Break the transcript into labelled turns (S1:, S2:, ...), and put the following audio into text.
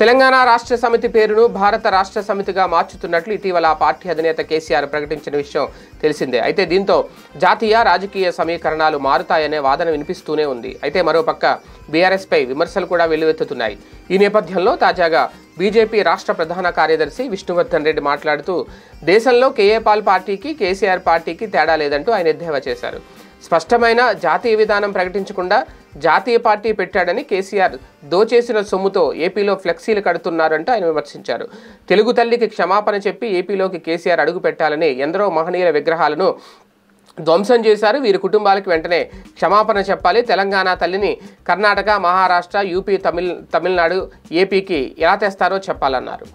S1: తెలంగాణ రాష్ట్ర సమితి పేరును భారత రాష్ట్ర సమితిగా మార్చుతున్నట్లు ఇటీవల ఆ పార్టీ అధినేత కేసీఆర్ ప్రకటించిన విషయం తెలిసిందే. అయితే దీంతో జాతీయ రాజకీయ సమీకరణాలు మారుతాయనే వాదన వినిపిస్తూనే ఉంది. అయితే మరోపక్క బీఆర్ఎస్పై విమర్శలు కూడా వెల్లువెత్తుతున్నాయి. ఈ నేపథ్యంలో తాజాగా బీజేపీ రాష్ట్ర ప్రధాన కార్యదర్శి విష్ణువర్ధన్ రెడ్డి మాట్లాడుతూ దేశంలో కేఏ పాల్ పార్టీకి కేసీఆర్ పార్టీకి తేడా లేదంటూ ఆయన ఎద్దేవా చేశారు. స్పష్టమైన జాతీయ విధానం ప్రకటించకుండా జాతీయ పార్టీ పెట్టాడని కేసీఆర్ దోచేసిన సొమ్ముతో ఏపీలో ఫ్లెక్సీలు కడుతున్నారంటూ ఆయన విమర్శించారు. తెలుగు తల్లికి క్షమాపణ చెప్పి ఏపీలోకి కేసీఆర్ అడుగు పెట్టాలని ఎందరో మహనీయుల విగ్రహాలను ధ్వంసం చేశారు. వీరి కుటుంబాలకు వెంటనే క్షమాపణ చెప్పాలి. తెలంగాణ తల్లిని కర్ణాటక మహారాష్ట్ర యూపీ తమిళ్ తమిళనాడు ఏపీకి ఎలా తెస్తారో చెప్పాలన్నారు.